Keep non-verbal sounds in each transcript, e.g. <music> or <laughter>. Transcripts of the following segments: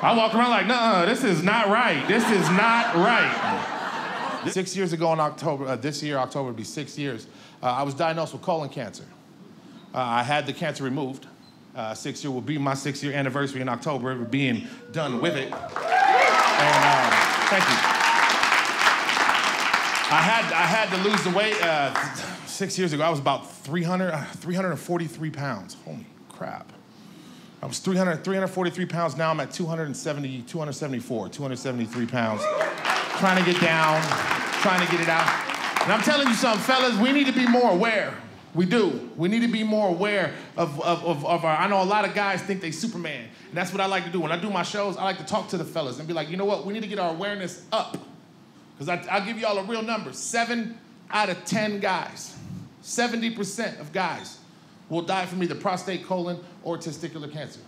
I walk around like, nah, this is not right. This is not right. Six years ago in October, uh, this year, October would be six years, uh, I was diagnosed with colon cancer. Uh, I had the cancer removed. Uh, six year will be my six year anniversary in October of being done with it. And um, thank you. I had, I had to lose the weight uh, six years ago. I was about 300, uh, 343 pounds. Holy crap. I was 300, 343 pounds. Now I'm at 270, 274, 273 pounds. Trying to get down, trying to get it out. And I'm telling you something, fellas, we need to be more aware. We do. We need to be more aware of, of, of, of, our. I know a lot of guys think they Superman. And that's what I like to do. When I do my shows, I like to talk to the fellas and be like, you know what? We need to get our awareness up. Because I'll give you all a real number. Seven out of 10 guys, 70% of guys will die from either prostate, colon, or testicular cancer.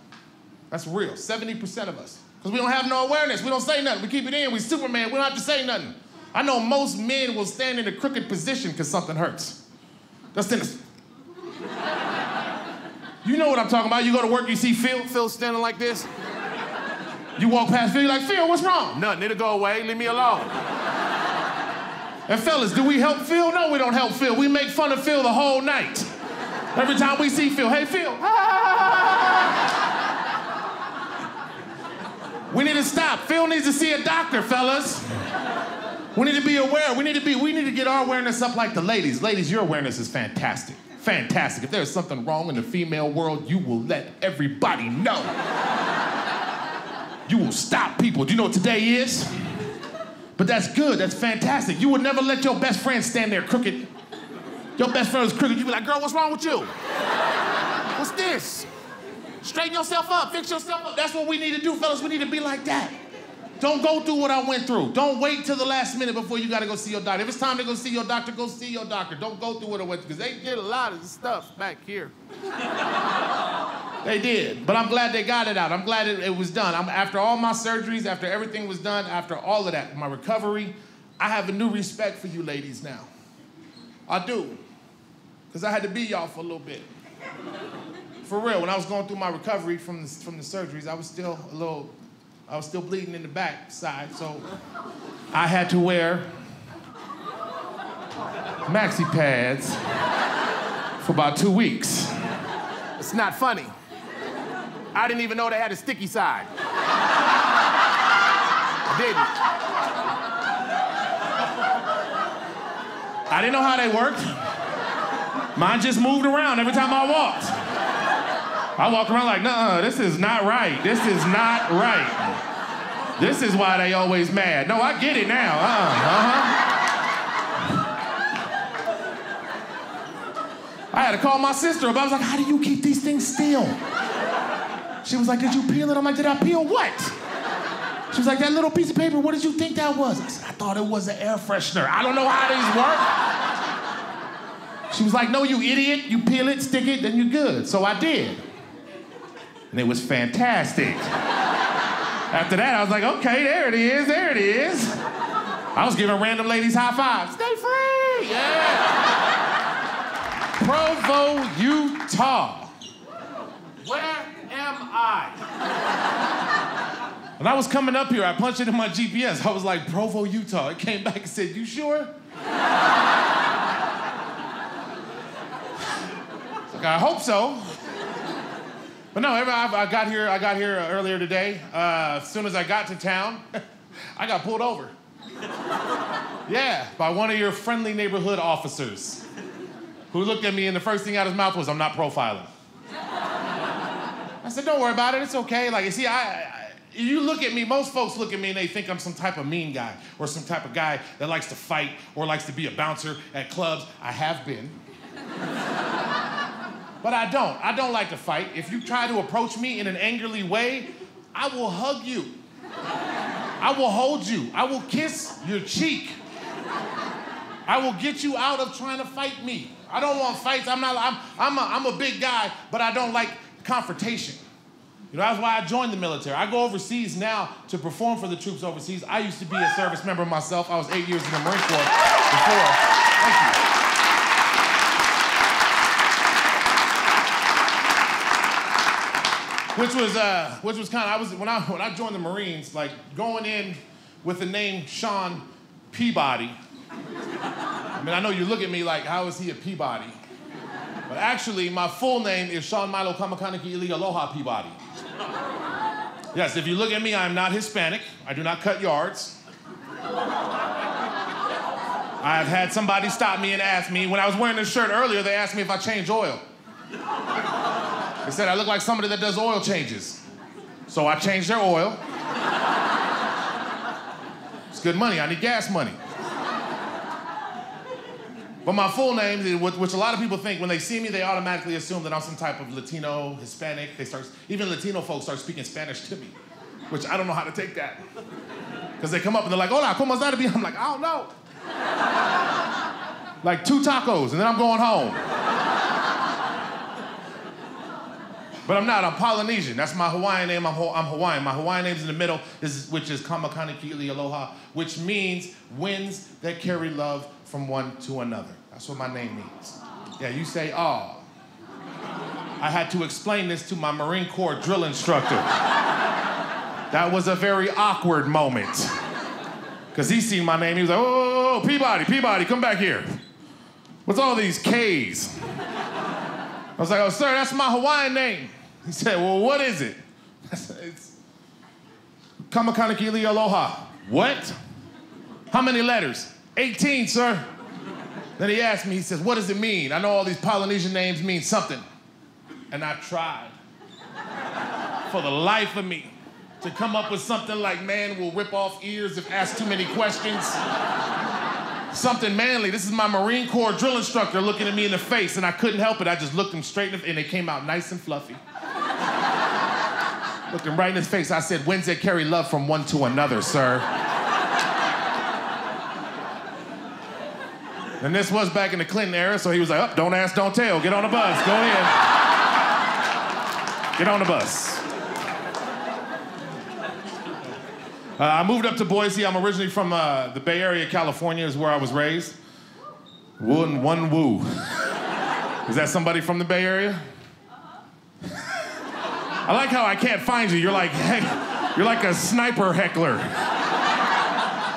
That's real. 70% of us. Because we don't have no awareness. We don't say nothing. We keep it in. We Superman. We don't have to say nothing. I know most men will stand in a crooked position because something hurts. That's innocent. you know what I'm talking about. You go to work, you see Phil, Phil standing like this. You walk past Phil, you're like, Phil, what's wrong? Nothing. It'll go away. Leave me alone. and fellas, do we help Phil? No, we don't help Phil. We make fun of Phil the whole night. Every time we see Phil, hey, Phil. we need to stop. Phil needs to see a doctor, fellas. We need to be aware. We need to be, we need to get our awareness up like the ladies. Ladies, your awareness is fantastic. Fantastic. If there's something wrong in the female world, you will let everybody know. you will stop people. Do you know what today is? But that's good. That's fantastic. You would never let your best friend stand there crooked your best friend was crooked. You be like, girl, what's wrong with you? What's this? Straighten yourself up, fix yourself up. That's what we need to do, fellas. We need to be like that. Don't go through what I went through. Don't wait till the last minute before you gotta go see your doctor. If it's time to go see your doctor, go see your doctor. Don't go through what I went through, because they did a lot of stuff back here. they did. But I'm glad they got it out. I'm glad it, it was done. I'm, after all my surgeries, after everything was done, after all of that, my recovery, I have a new respect for you ladies now. I do because I had to be y'all for a little bit. For real, when I was going through my recovery from the, from the surgeries, I was still a little, I was still bleeding in the back side, so I had to wear maxi pads for about two weeks. It's not funny. I didn't even know they had a sticky side. I didn't. I didn't know how they worked. Mine just moved around every time I walked. I walk around like, nah, this is not right. This is not right. This is why they always mad. No, I get it now. Uh, uh-huh. I had to call my sister up. I was like, how do you keep these things still? She was like, did you peel it? I'm like, did I peel what? She was like, that little piece of paper, what did you think that was? I said, I thought it was an air freshener. I don't know how these work. She was like, no, you idiot. You peel it, stick it, then you're good. So I did. And it was fantastic. After that, I was like, okay, there it is, there it is. I was giving random ladies high fives. Stayfree, yeah. Provo, Utah. Where am I? When I was coming up here, I punched it in my GPS. I was like, Provo, Utah. It came back and said, you sure? I hope so. But no, I got here. I got here earlier today. Uh, as soon as I got to town, <laughs> I got pulled over. yeah, by one of your friendly neighborhood officers, who looked at me and the first thing out of his mouth was, "I'm not profiling." I said, "Don't worry about it. It's okay." Like you see, I you look at me, most folks look at me and they think I'm some type of mean guy or some type of guy that likes to fight or likes to be a bouncer at clubs. I have been. But I don't. I don't like to fight. If you try to approach me in an angrily way, I will hug you. I will hold you. I will kiss your cheek. I will get you out of trying to fight me. I don't want fights. I'm not, I'm, I'm, a, I'm a big guy, but I don't like confrontation. You know, that's why I joined the military. I go overseas now to perform for the troops overseas. I used to be a service member myself. I was eight years in the Marine Corps before. Thank you. Which was uh, which was kind of I was when I when I joined the Marines, like going in with the name Sean Peabody. I mean, I know you look at me like, how is he a Peabody? But actually, my full name is Sean Milo Kamakaniki Ili Aloha Peabody. Yes, if you look at me, I'm not Hispanic. I do not cut yards. I've had somebody stop me and ask me, when I was wearing this shirt earlier, they asked me if I change oil. They said I look like somebody that does oil changes. So I changed their oil. It's good money. I need gas money. But my full name, which a lot of people think when they see me, they automatically assume that I'm some type of Latino, Hispanic. They start, even Latino folks start speaking Spanish to me, which I don't know how to take that. Because they come up and they're like, hola, ¿cómo está? I'm like, I don't know. like two tacos, and then I'm going home. But I'm not, I'm Polynesian. That's my Hawaiian name, I'm, I'm Hawaiian. My Hawaiian name's in the middle, is, which is Kamakaniki Aloha, which means winds that carry love from one to another. That's what my name means. Yeah, you say, oh. I had to explain this to my Marine Corps drill instructor. That was a very awkward moment. Because he seen my name, he was like, oh, Peabody, Peabody, come back here. What's all these K's? I was like, oh, sir, that's my Hawaiian name. He said, well, what is it? I said, it's Aloha. What? How many letters? 18, sir. Then he asked me, he says, what does it mean? I know all these Polynesian names mean something. And I tried for the life of me to come up with something like man will rip off ears if asked too many questions. something manly. This is my Marine Corps drill instructor looking at me in the face, and I couldn't help it. I just looked him straight in the and it came out nice and fluffy. Looked him right in his face. I said, When's that carry love from one to another, sir? And this was back in the Clinton era, so he was like, oh, don't ask, don't tell. Get on the bus. Go ahead. Get on the bus. Uh, I moved up to Boise. I'm originally from uh, the Bay Area, California, is where I was raised. One, one woo. <laughs> Is that somebody from the Bay Area? I like how I can't find you. You're like, hey, you're like a sniper heckler.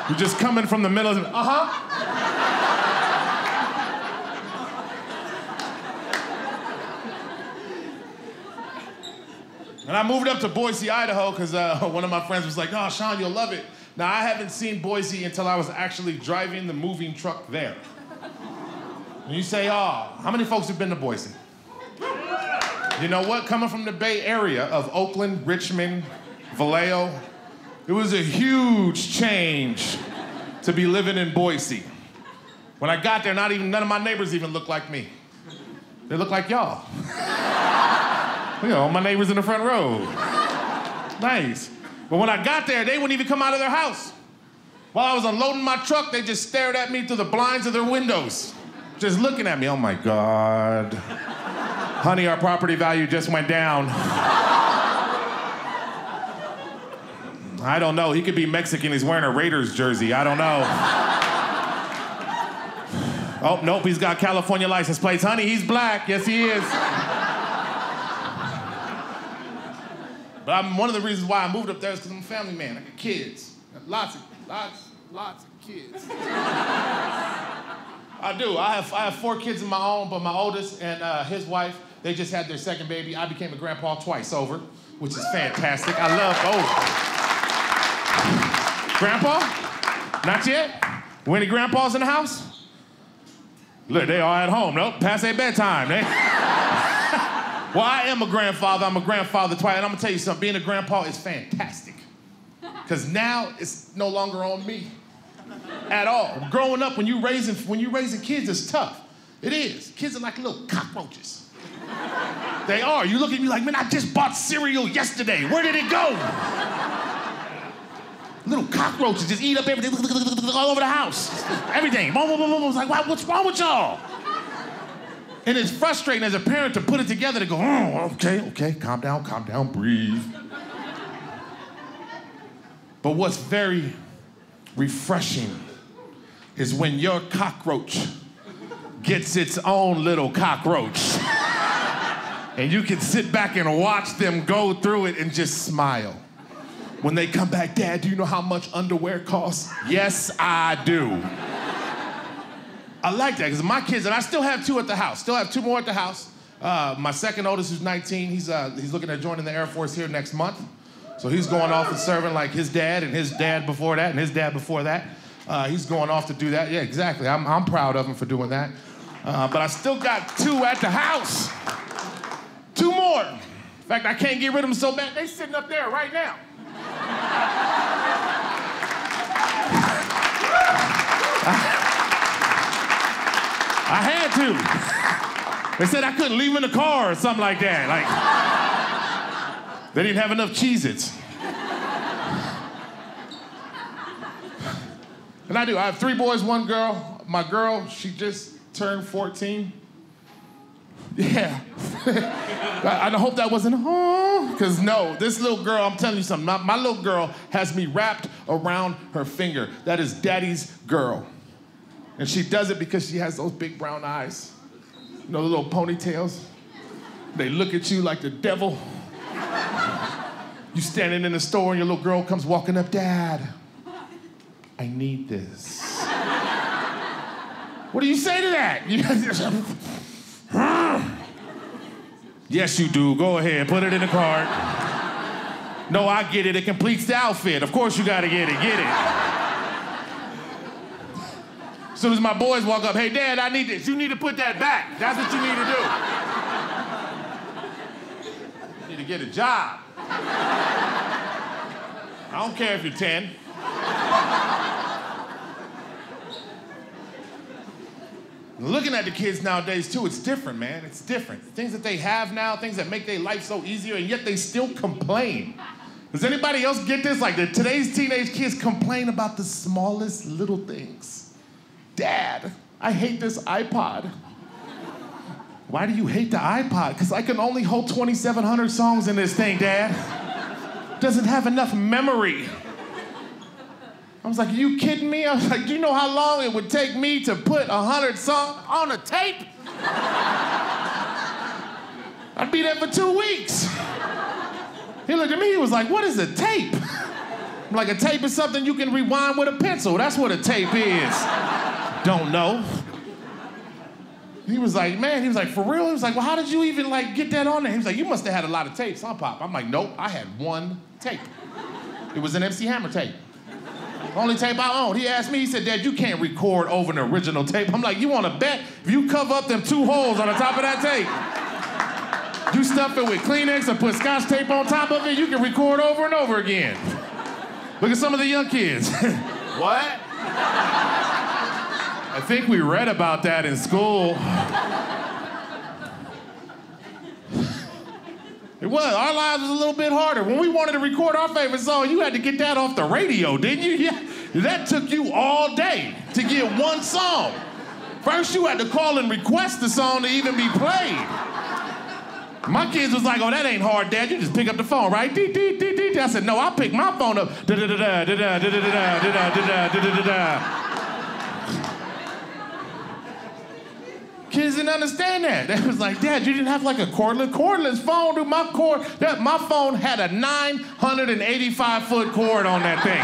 You're just coming from the middle of, uh huh. And I moved up to Boise, Idaho, because uh, <laughs> one of my friends was like, oh, Sean, you'll love it. Now, I haven't seen Boise until I was actually driving the moving truck there. And you say, oh, how many folks have been to Boise? You know what? Coming from the Bay Area of Oakland, Richmond, Vallejo, it was a huge change to be living in Boise. When I got there, not even none of my neighbors even looked like me. They look like y'all. <laughs> You know, my neighbors in the front row. nice. But when I got there, they wouldn't even come out of their house. While I was unloading my truck, they just stared at me through the blinds of their windows, just looking at me. Oh my God. Honey, our property value just went down. I don't know. He could be Mexican. He's wearing a Raiders jersey. I don't know. oh, nope. He's got California license plates. Honey, he's black. Yes, he is. But I'm, one of the reasons why I moved up there is because I'm a family man. I got kids. Lots of, lots, lots of kids. I do. I have, I have four kids of my own, but my oldest and uh, his wife, they just had their second baby. I became a grandpa twice over, which is fantastic. I love both. Grandpa? Not yet? Were any grandpas in the house? Look, they are at home. Nope, past their bedtime. They... <laughs> Well, I am a grandfather. I'm a grandfather twice. And I'm gonna tell you something. Being a grandpa is fantastic. Because now it's no longer on me at all. Growing up, when you raising when you raising kids, it's tough. It is. Kids are like little cockroaches. They are. You look at me like, man, I just bought cereal yesterday. Where did it go? little cockroaches just eat up everything all over the house. Everything. Boom, boom, boom, boom. I was like, what's wrong with y'all? And it's frustrating as a parent to put it together to go, oh, okay, okay, calm down, calm down, breathe. But what's very refreshing is when your cockroach gets its own little cockroach. And you can sit back and watch them go through it and just smile. When they come back, Dad, do you know how much underwear costs? Yes, I do. I like that because my kids, and I still have two at the house, still have two more at the house. Uh, my second oldest, who's 19, he's, uh, he's looking at joining the Air Force here next month. So he's going off and serving like his dad and his dad before that and his dad before that. Uh, he's going off to do that. Yeah, exactly. I'm, I'm proud of him for doing that. Uh, but I still got two at the house. In fact, I can't get rid of them so bad. They sitting up there right now. I had to. They said I couldn't leave in the car or something like that. Like, they didn't have enough Cheez Its. And I do. I have three boys, one girl. My girl, she just turned 14. Yeah. <laughs> I, hope that wasn't, oh, because no, this little girl, I'm telling you something, my, my little girl has me wrapped around her finger. That is daddy's girl. And she does it because she has those big brown eyes, you know, the little ponytails. They look at you like the devil. You standing in the store and your little girl comes walking up, Dad, I need this. what do you say to that? <laughs> Ah! yes, you do. Go ahead, put it in the cart. No, I get it. It completes the outfit. Of course, you got to get it. Get it. As soon as my boys walk up, hey, Dad, I need this. You need to put that back. That's what you need to do. You need to get a job. I don't care if you're 10. Looking at the kids nowadays too, it's different, man. It's different. Things that they have now, things that make their life so easier, and yet they still complain. Does anybody else get this? Like the, today's teenage kids complain about the smallest little things. Dad, I hate this iPod. Why do you hate the iPod? Because I can only hold 2,700 songs in this thing, Dad. Doesn't have enough memory. I was like, Are you kidding me? I was like, Do you know how long it would take me to put a hundred songs on a tape? I'd be there for two weeks. He looked at me, he was like, What is a tape? I'm like, A tape is something you can rewind with a pencil. That's what a tape is. Don't know. He was like, man, he was like, for real? He was like, well, how did you even like get that on there? He was like, you must have had a lot of tapes, huh, Pop? I'm like, nope, I had one tape. It was an MC Hammer tape. Only tape I own. He asked me, he said, Dad, you can't record over an original tape. I'm like, you want to bet? If you cover up them two holes on the top of that tape, you stuff it with Kleenex and put scotch tape on top of it, you can record over and over again. Look at some of the young kids. <laughs> what? I think we read about that in school. It was. Our lives was a little bit harder. When we wanted to record our favorite song, you had to get that off the radio, didn't you? Yeah. That took you all day to get one song. First, you had to call and request the song to even be played. My kids was like, "Oh, that ain't hard, Dad. You just pick up the phone, right?" Dee, dee, dee, dee. I said, "No, I pick my phone up." Da da da da da da da da da da da da da. Kids didn't understand that. <laughs> They was like, Dad, you didn't have like a cordless, cordless phone, dude. My cord, that, my phone had a 985 foot cord on that thing.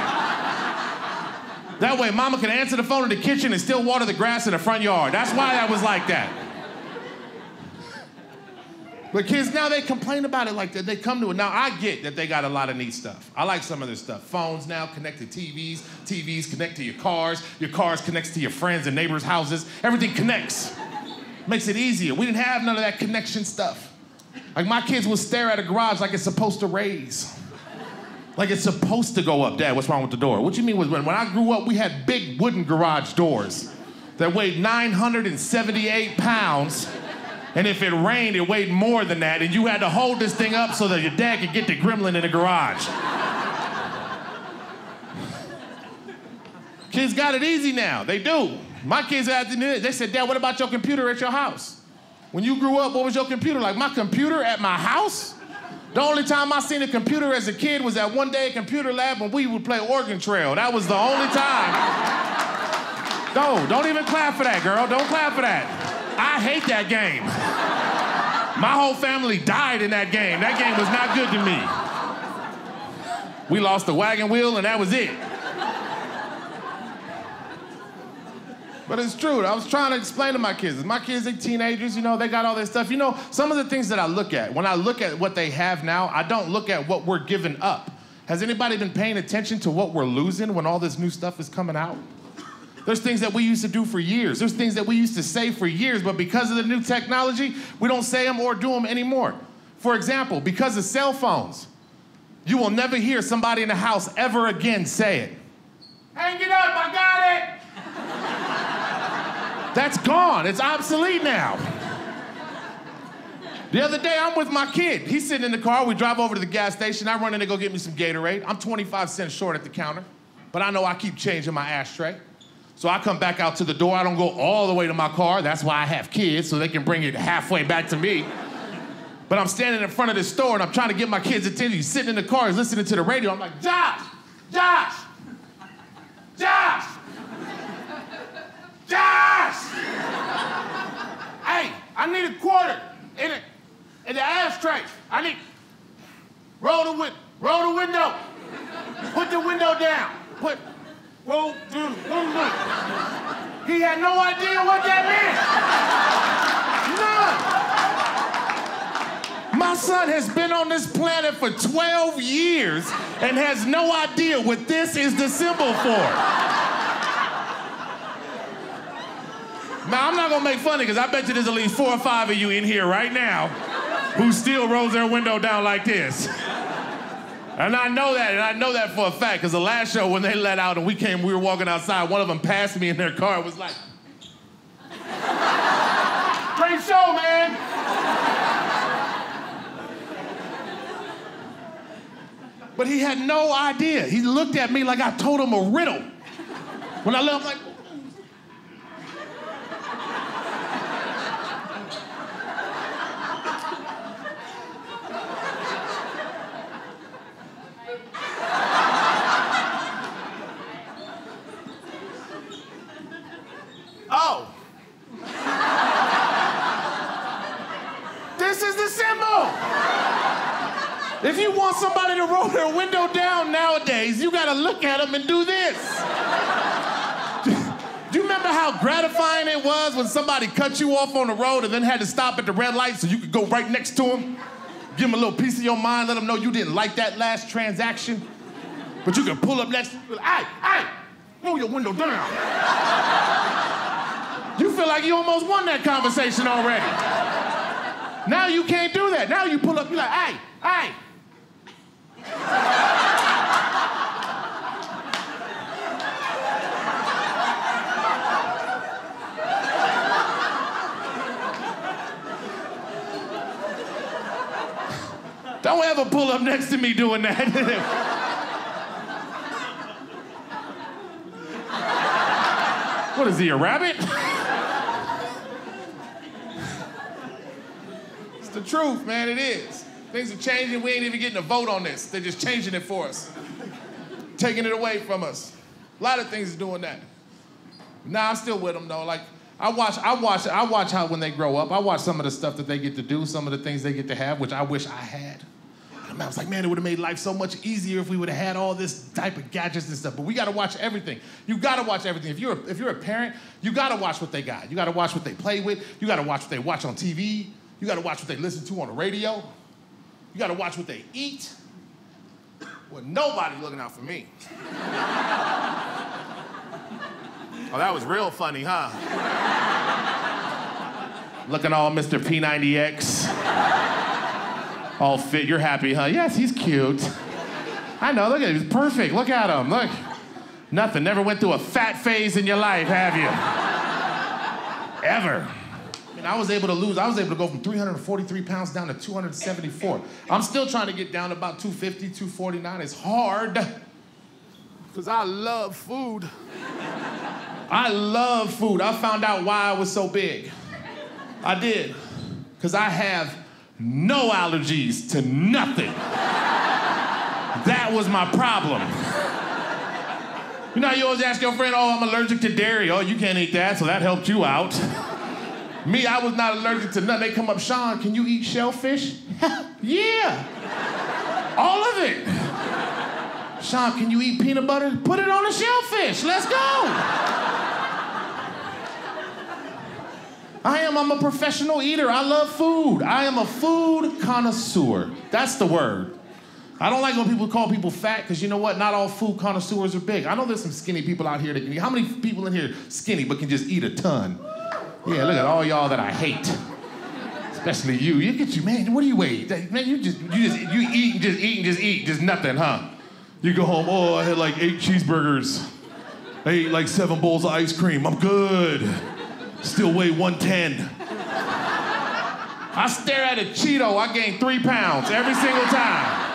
<laughs> that way, Mama could answer the phone in the kitchen and still water the grass in the front yard. That's why that was like that. But kids now they complain about it like that. They come to it. Now I get that they got a lot of neat stuff. I like some of this stuff. Phones now connect to TVs. TVs connect to your cars. Your cars connects to your friends and neighbors' houses. Everything connects. Makes it easier. We didn't have none of that connection stuff. Like my kids would stare at a garage like it's supposed to raise. Like it's supposed to go up. Dad, what's wrong with the door? What you mean was when, when I grew up, we had big wooden garage doors that weighed 978 pounds. And if it rained, it weighed more than that. And you had to hold this thing up so that your dad could get the gremlin in the garage. Kids got it easy now. They do. My kids asked me, they said, Dad, what about your computer at your house? When you grew up, what was your computer like? My computer at my house? The only time I seen a computer as a kid was at one day computer lab when we would play Oregon Trail. That was the only time. no, don't even clap for that, girl. Don't clap for that. I hate that game. My whole family died in that game. That game was not good to me. We lost the wagon wheel, and that was it. But it's true. I was trying to explain to my kids. My kids, they teenagers, you know, they got all this stuff. You know, some of the things that I look at, when I look at what they have now, I don't look at what we're giving up. Has anybody been paying attention to what we're losing when all this new stuff is coming out? There's things that we used to do for years. There's things that we used to say for years, but because of the new technology, we don't say them or do them anymore. For example, because of cell phones, you will never hear somebody in the house ever again say it. Hang it up, I got it! That's gone. It's obsolete now. The other day, I'm with my kid. He's sitting in the car. We drive over to the gas station. I run in to go get me some Gatorade. I'm 25 cents short at the counter, but I know I keep changing my ashtray. So I come back out to the door. I don't go all the way to my car. That's why I have kids, so they can bring it halfway back to me. But I'm standing in front of the store and I'm trying to get my kids' attention. He's sitting in the car, he's listening to the radio. I'm like, Josh, Josh, Josh, <laughs> Josh! I need a quarter in it, in the ashtray. I need roll the win- roll the window. Put the window down. Put roll the window. He had no idea what that meant. None. My son has been on this planet for 12 years and has no idea what this is the symbol for. Now, I'm not gonna make funny because I bet you there's at least four or five of you in here right now who still rolls their window down like this. And I know that, and I know that for a fact, because the last show when they let out and we came, we were walking outside, one of them passed me in their car was like, Great show, man! But he had no idea. He looked at me like I told him a riddle. When I left, like, Oh. this is the symbol. If you want somebody to roll their window down nowadays, you gotta look at them and do this. <laughs> Do you remember how gratifying it was when somebody cut you off on the road and then had to stop at the red light so you could go right next to them? Give them a little piece of your mind, let them know you didn't like that last transaction. But you could pull up next hey, hey, roll your window down. <laughs> You feel like you almost won that conversation already. Now you can't do that. Now you pull up, you're like, hey, hey. Don't ever pull up next to me doing that. <laughs> What is he, a rabbit? <laughs> it's the truth, man, it is. Things are changing. We ain't even getting a vote on this. They're just changing it for us, taking it away from us. A lot of things are doing that. Nah, I'm still with them though. Like I watch, I watch, I watch how when they grow up. I watch some of the stuff that they get to do, some of the things they get to have, which I wish I had. I was like, man, it would have made life so much easier if we would have had all this type of gadgets and stuff. But we got to watch everything. You got to watch everything. If you're a, if you're a parent, you got to watch what they got. You got to watch what they play with. You got to watch what they watch on TV. You got to watch what they listen to on the radio. You got to watch what they eat. Well, nobody looking out for me. <laughs> oh, that was real funny, huh? looking all Mr. P90X. All fit. You're happy, huh? Yes, he's cute. I know. Look at him. He's perfect. Look at him. Look. Nothing. Never went through a fat phase in your life, have you? Ever. I mean, I was able to lose. I was able to go from 343 pounds down to 274. I'm still trying to get down to about 250, 249. It's hard. Because I love food. I love food. I found out why I was so big. I did. Because I have no allergies to nothing. that was my problem. You know, you always ask your friend, oh, I'm allergic to dairy. Oh, you can't eat that, so that helped you out. Me, I was not allergic to nothing. They come up, Sean, can you eat shellfish? <laughs> yeah. All of it. Sean, can you eat peanut butter? Put it on a shellfish. Let's go. I am, I'm a professional eater. I love food. I am a food connoisseur. That's the word. I don't like when people call people fat because you know what? Not all food connoisseurs are big. I know there's some skinny people out here that can eat. How many people in here skinny but can just eat a ton? Yeah, look at all y'all that I hate. Especially you. You get you, man. What do you weigh? Man, you just you just you eat and just eat and just eat, just nothing, huh? You go home, oh, I had like eight cheeseburgers. I ate like seven bowls of ice cream. I'm good. Still weigh 110. I stare at a Cheeto, I gain three pounds every single time.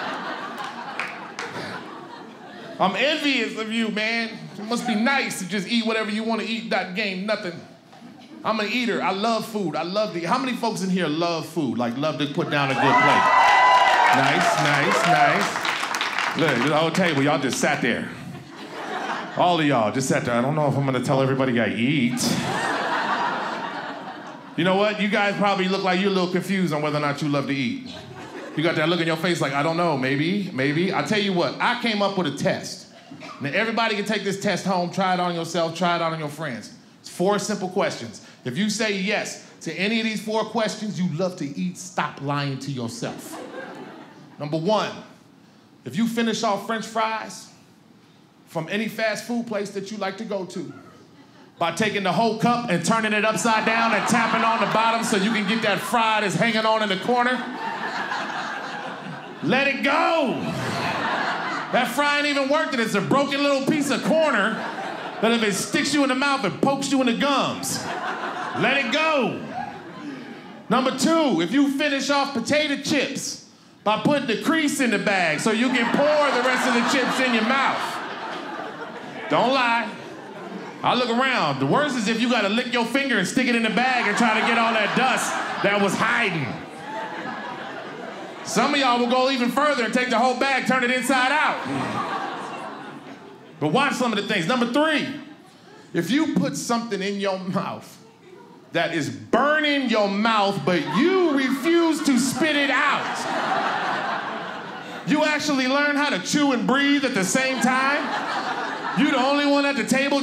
I'm envious of you, man. It must be nice to just eat whatever you want to eat, not gain nothing. I'm an eater. I love food. I love the. How many folks in here love food? Like love to put down a good plate. Nice, nice, nice. Look, the whole table, y'all just sat there. All of y'all just sat there. I don't know if I'm gonna tell everybody I eat. You know what? You guys probably look like you're a little confused on whether or not you love to eat. You got that look in your face like, I don't know, maybe, maybe. I tell you what, I came up with a test. Now, everybody can take this test home, try it on yourself, try it on your friends. It's four simple questions. If you say yes to any of these four questions, you love to eat, stop lying to yourself. Number one, if you finish off french fries from any fast food place that you like to go to, by taking the whole cup and turning it upside down and tapping on the bottom so you can get that fry that's hanging on in the corner. Let it go. That fry ain't even working. It's a broken little piece of corner that if it sticks you in the mouth, it pokes you in the gums. Let it go. Number two, if you finish off potato chips by putting the crease in the bag so you can pour the rest of the chips in your mouth. Don't lie. I look around. The worst is if you gotta lick your finger and stick it in the bag and try to get all that dust that was hiding. Some of y'all will go even further and take the whole bag, turn it inside out. But watch some of the things. Number three, if you put something in your mouth that is burning your mouth, but you refuse to spit it out, you actually learn how to chew and breathe at the same time. You the only one at the table.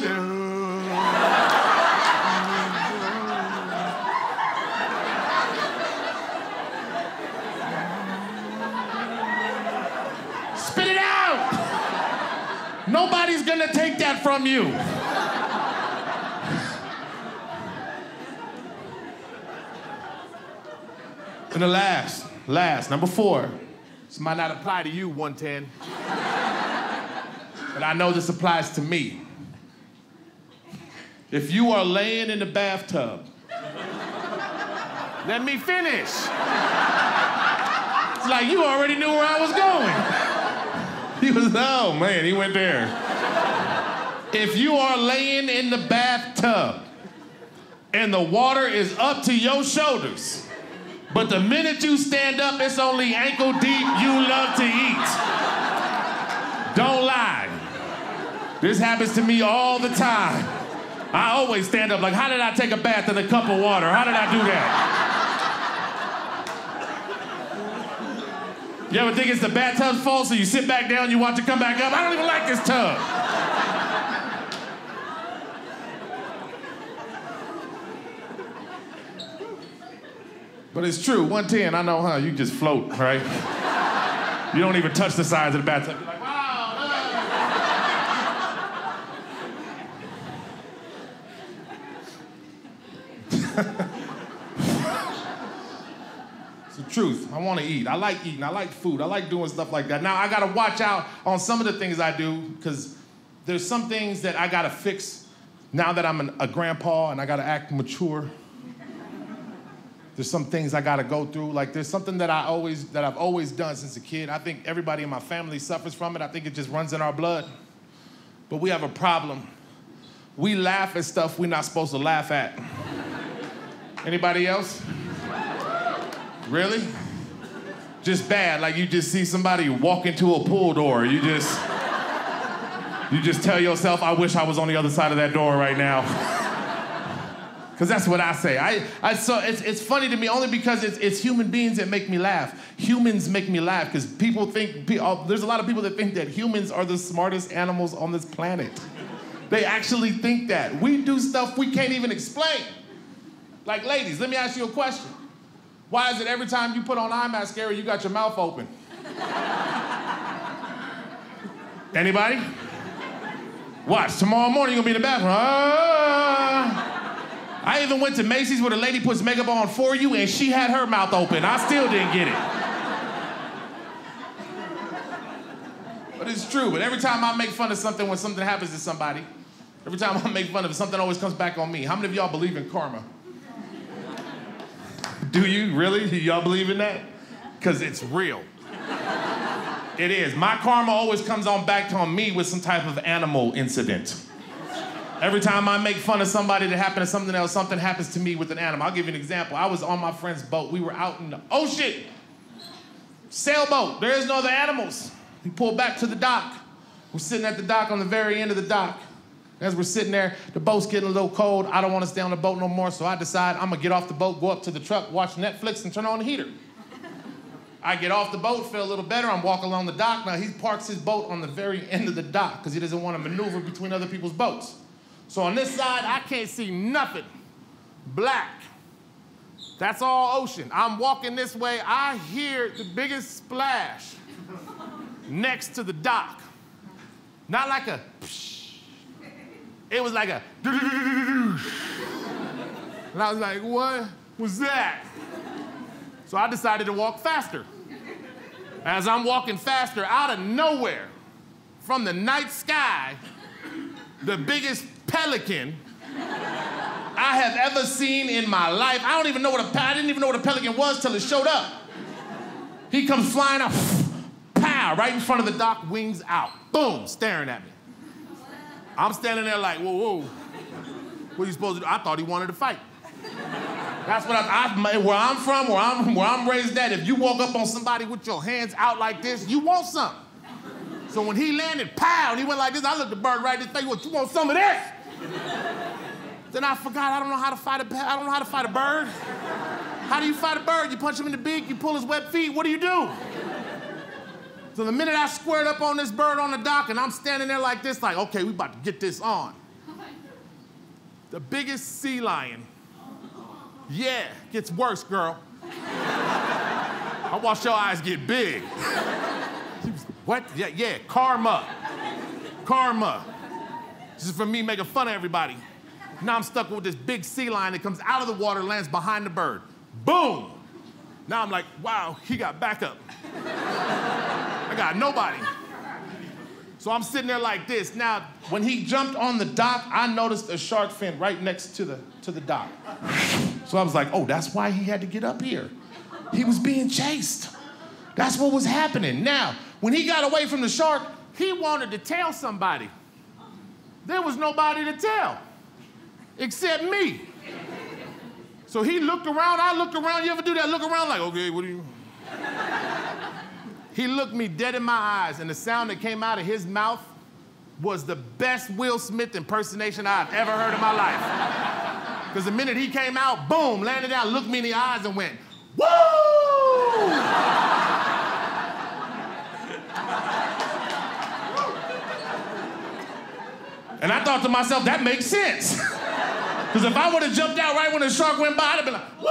Nobody's gonna take that from you. and the last, last, number four. This might not apply to you, 110. but I know this applies to me. If you are laying in the bathtub, let me finish. It's like you already knew where I was going. He was, oh man, he went there. if you are laying in the bathtub and the water is up to your shoulders, but the minute you stand up, it's only ankle deep, you love to eat. Don't lie. This happens to me all the time. I always stand up like, how did I take a bath in a cup of water? How did I do that? You ever think it's the bathtub's fault, so you sit back down, you watch it come back up? I don't even like this tub. But it's true, 110, I know, huh? You just float, right? you don't even touch the sides of the bathtub. Like, wow, truth. I want to eat. I like eating. I like food. I like doing stuff like that. Now I got to watch out on some of the things I do because there's some things that I got to fix now that I'm an, a grandpa and I got to act mature. There's some things I got to go through. Like there's something that I always that I've always done since a kid. I think everybody in my family suffers from it. I think it just runs in our blood. But we have a problem. We laugh at stuff we're not supposed to laugh at. Anybody else? Really? Just bad, like you just see somebody walk into a pool door. You just you just tell yourself, I wish I was on the other side of that door right now. <laughs> Because that's what I say. I, I so it's, it's funny to me only because it's, it's human beings that make me laugh. Humans make me laugh because people think, uh, there's a lot of people that think that humans are the smartest animals on this planet. They actually think that. We do stuff we can't even explain. Like, ladies, let me ask you a question. Why is it every time you put on eye mascara, you got your mouth open? Anybody? Watch, tomorrow morning you're gonna be in the bathroom. Ah. I even went to Macy's where the lady puts makeup on for you and she had her mouth open. I still didn't get it. But it's true. But every time I make fun of something when something happens to somebody, every time I make fun of it, something always comes back on me. How many of y'all believe in karma? Do you really? Y'all believe in that? Because it's real. It is. My karma always comes on back on me with some type of animal incident. Every time I make fun of somebody that happened to something else, something happens to me with an animal. I'll give you an example. I was on my friend's boat. We were out in the ocean. Sailboat. There is no other animals. We pulled back to the dock. We're sitting at the dock on the very end of the dock. As we're sitting there, the boat's getting a little cold. I don't want to stay on the boat no more, so I decide I'm gonna get off the boat, go up to the truck, watch Netflix, and turn on the heater. I get off the boat, feel a little better. I'm walking along the dock. Now he parks his boat on the very end of the dock because he doesn't want to maneuver between other people's boats. So on this side, I can't see nothing. Black. That's all ocean. I'm walking this way. I hear the biggest splash next to the dock. Not like a psh. It was like a <laughs> and I was like, what was that? So I decided to walk faster. As I'm walking faster, out of nowhere, from the night sky, the biggest pelican I have ever seen in my life. I don't even know what a I didn't even know what a pelican was till it showed up. He comes flying up, <laughs> pow, right in front of the dock, wings out, boom, staring at me. I'm standing there like, whoa, whoa. What are you supposed to do? I thought he wanted to fight. That's what I, I, where I'm from, where I'm, where I'm raised at. If you walk up on somebody with your hands out like this, you want something. So when he landed, pow, and he went like this, I looked the bird right in the face. What, you want some of this? then I forgot I don't know how to fight a I don't know how to fight a bird. How do you fight a bird? You punch him in the beak, you pull his web feet. What do you do? So the minute I squared up on this bird on the dock and I'm standing there like this, like, okay, we about to get this on. The biggest sea lion. Yeah, gets worse, girl. I watch your eyes get big. What? Yeah, yeah, karma. Karma. This is for me making fun of everybody. Now I'm stuck with this big sea lion that comes out of the water, lands behind the bird. Boom! Now I'm like, wow, he got backup. Got nobody. So I'm sitting there like this. Now, when he jumped on the dock, I noticed a shark fin right next to the, to the dock. So I was like, oh, that's why he had to get up here. He was being chased. That's what was happening. Now, when he got away from the shark, he wanted to tell somebody. There was nobody to tell except me. So he looked around, I looked around. You ever do that? Look around like, okay, what do you? He looked me dead in my eyes, and the sound that came out of his mouth was the best Will Smith impersonation I've ever heard in my life. Because the minute he came out, boom, landed down, looked me in the eyes, and went, woo! And I thought to myself, that makes sense. <laughs> Because if I would have jumped out right when the shark went by, I'd have been like, woo!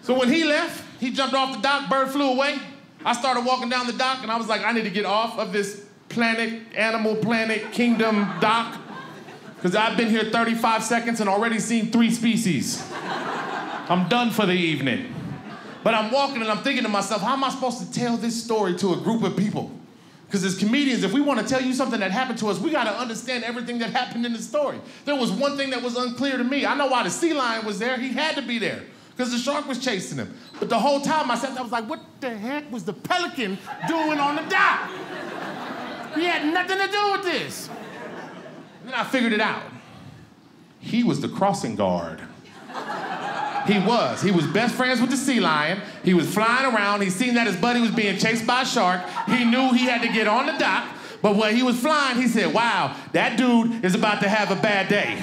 So when he left, he jumped off the dock, bird flew away. I started walking down the dock and I was like, I need to get off of this planet, animal planet, kingdom dock. Because I've been here 35 seconds and already seen three species. I'm done for the evening. But I'm walking and I'm thinking to myself, how am I supposed to tell this story to a group of people? Because as comedians, if we want to tell you something that happened to us, we got to understand everything that happened in the story. There was one thing that was unclear to me. I know why the sea lion was there. He had to be there because the shark was chasing him. But the whole time I sat there, I was like, what the heck was the pelican doing on the dock? He had nothing to do with this. And then I figured it out. He was the crossing guard. He was. He was best friends with the sea lion. He was flying around. He seen that his buddy was being chased by a shark. He knew he had to get on the dock. But when he was flying, he said, wow, that dude is about to have a bad day.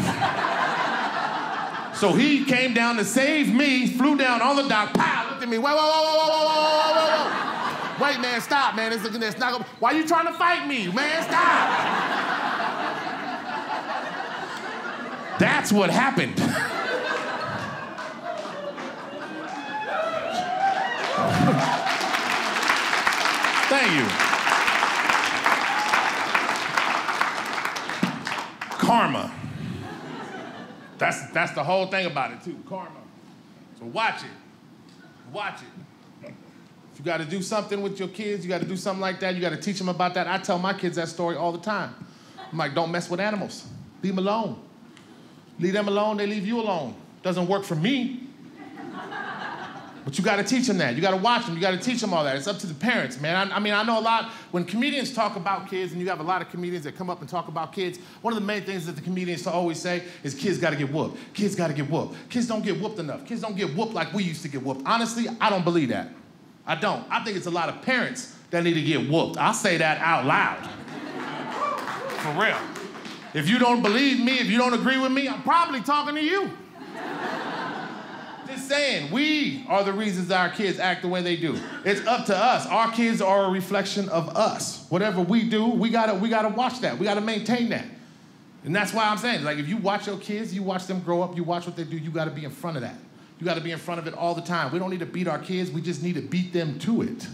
So he came down to save me, flew down on the dock, pow, looked at me, whoa, whoa, whoa, whoa, whoa, whoa, whoa, whoa. Wait, man, stop, man. It's, it's not gonna, why you trying to fight me, man? Stop. That's what happened. <laughs> Thank you. Karma. That's, that's the whole thing about it, too. Karma. So watch it. Watch it. If you got to do something with your kids, you got to do something like that, you got to teach them about that. I tell my kids that story all the time. I'm like, don't mess with animals. Leave them alone. Leave them alone, they leave you alone. Doesn't work for me. But you got to teach them that. You got to watch them. You got to teach them all that. It's up to the parents, man. I, I, mean, I know a lot, when comedians talk about kids, and you have a lot of comedians that come up and talk about kids, one of the main things that the comedians always say is kids got to get whooped. Kids got to get whooped. Kids don't get whooped enough. Kids don't get whooped like we used to get whooped. Honestly, I don't believe that. I don't. I think it's a lot of parents that need to get whooped. I'll say that out loud. For real. If you don't believe me, if you don't agree with me, I'm probably talking to you. Just saying, we are the reasons our kids act the way they do. It's up to us. Our kids are a reflection of us. Whatever we do, we gotta, we gotta watch that. We gotta maintain that. And that's why I'm saying, like, if you watch your kids, you watch them grow up, you watch what they do, you gotta be in front of that. You gotta be in front of it all the time. We don't need to beat our kids, we just need to beat them to it.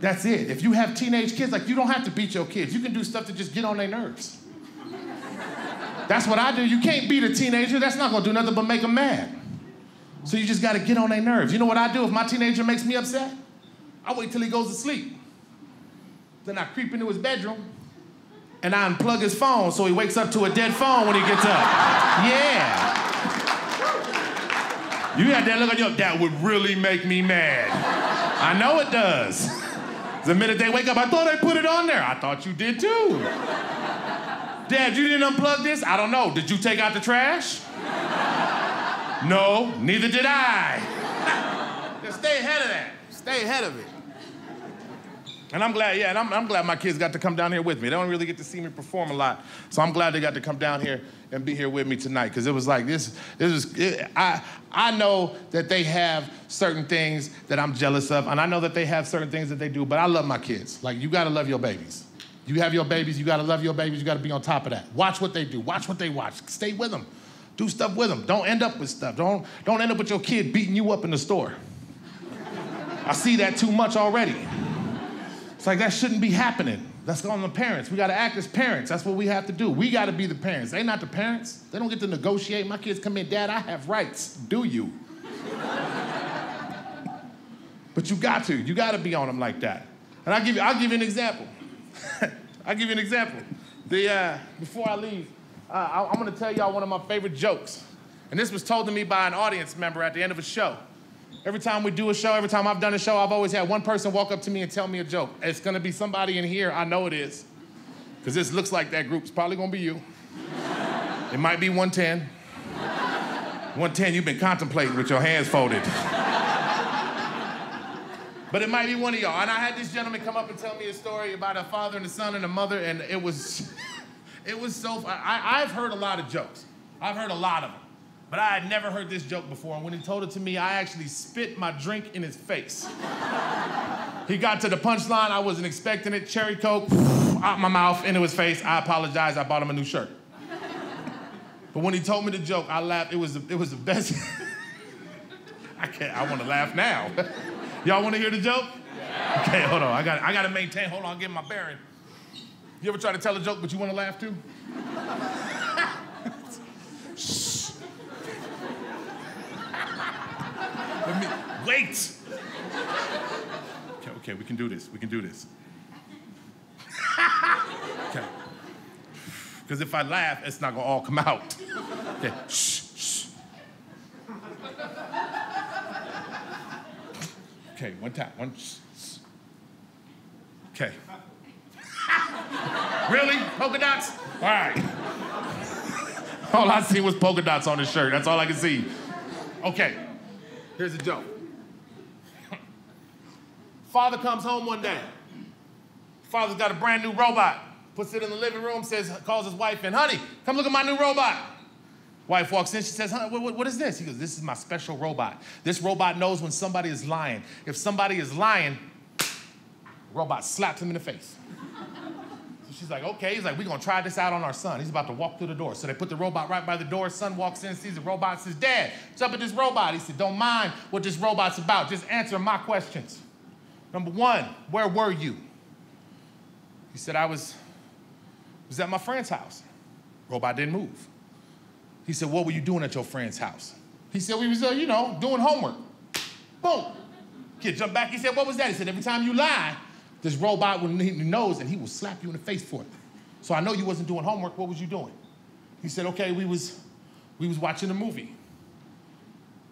That's it. If you have teenage kids, like, you don't have to beat your kids. You can do stuff to just get on their nerves. That's what I do. You can't beat a teenager. That's not gonna do nothing but make them mad. So you just gotta get on their nerves. You know what I do if my teenager makes me upset? I wait till he goes to sleep. Then I creep into his bedroom and I unplug his phone so he wakes up to a dead phone when he gets up. Yeah. You got that look on your, that would really make me mad. I know it does. The minute they wake up, I thought I put it on there. I thought you did too. Dad, you didn't unplug this? I don't know. Did you take out the trash? No, neither did I. <laughs> Just stay ahead of that. Stay ahead of it. And I'm glad, yeah, and I'm, I'm, glad my kids got to come down here with me. They don't really get to see me perform a lot. So I'm glad they got to come down here and be here with me tonight because it was like this, this was, it, I, I know that they have certain things that I'm jealous of, and I know that they have certain things that they do, but I love my kids. Like, you got to love your babies. You have your babies, you gotta love your babies, you gotta be on top of that. Watch what they do, watch what they watch, stay with them. Do stuff with them. Don't end up with stuff. Don't, don't end up with your kid beating you up in the store. I see that too much already. It's like that shouldn't be happening. That's on the parents. We got to act as parents. That's what we have to do. We got to be the parents. They not the parents. They don't get to negotiate. My kids come in, Dad, I have rights. Do you? but you got to. You got to be on them like that. And I'll give you, I'll give you an example. <laughs> I'll give you an example. The, uh, before I leave, uh, I, I'm gonna tell y'all one of my favorite jokes. And this was told to me by an audience member at the end of a show. Every time we do a show, every time I've done a show, I've always had one person walk up to me and tell me a joke. It's gonna be somebody in here, I know it is. Because this looks like that group. It's probably gonna be you. it might be 110. 110, you've been contemplating with your hands folded. But it might be one of y'all. And I had this gentleman come up and tell me a story about a father and a son and a mother, and it was, it was so. I, I've heard a lot of jokes. I've heard a lot of them, but I had never heard this joke before. And when he told it to me, I actually spit my drink in his face. he got to the punchline. I wasn't expecting it. Cherry Coke out my mouth into his face. I apologize. I bought him a new shirt. But when he told me the joke, I laughed. It was the, it was the best. <laughs> I can't. I want to laugh now. <laughs> Y'all want to hear the joke? Okay, hold on. I got I got to maintain. Hold on, get my bearing. You ever try to tell a joke but you want to laugh too? Shh. Me wait. Okay, okay, we can do this. We can do this. okay. Because if I laugh, it's not gonna all come out. Okay. Shh. Okay, one time. One. Okay. <laughs> really? Polka dots? All right. all I see was polka dots on his shirt. That's all I can see. Okay. Here's a joke. <laughs> Father comes home one day. Father's got a brand new robot. Puts it in the living room, says, calls his wife in, honey, come look at my new robot. Wife walks in, she says, huh, what, what is this? He goes, this is my special robot. This robot knows when somebody is lying. If somebody is lying, robot slaps him in the face. She's like, okay. He's like, we're gonna try this out on our son. He's about to walk through the door. So they put the robot right by the door. Son walks in, sees the robot, says, Dad, jump at this robot. He said, don't mind what this robot's about. Just answer my questions. Number one, where were you? He said, I was, was at my friend's house. Robot didn't move. He said, What were you doing at your friend's house? He said, We was, uh, you know, doing homework. Boom. Kid jumped back. He said, What was that? He said, Every time you lie, this robot will he knows and he will slap you in the face for it. So I know you wasn't doing homework. What was you doing? He said, Okay, we was, we was watching a movie.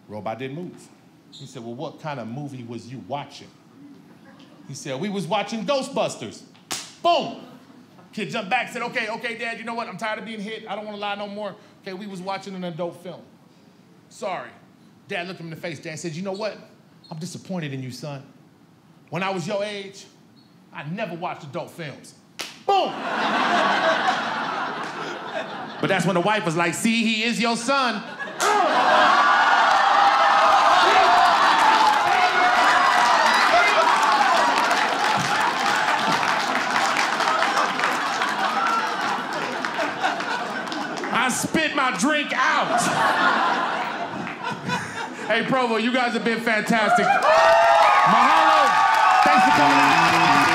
Robot didn't move. He said, Well, what kind of movie was you watching? He said, We was watching Ghostbusters. Boom. Kid jumped back, said, okay, okay, dad, you know what? I'm tired of being hit. I don't want to lie no more. Okay, we was watching an adult film. Sorry. Dad looked him in the face. Dad said, you know what? I'm disappointed in you, son. When I was your age, I never watched adult films. Boom! but that's when the wife was like, see, he is your son. I spit my drink out. hey, Provo, you guys have been fantastic. Mahalo. Thanks for coming out.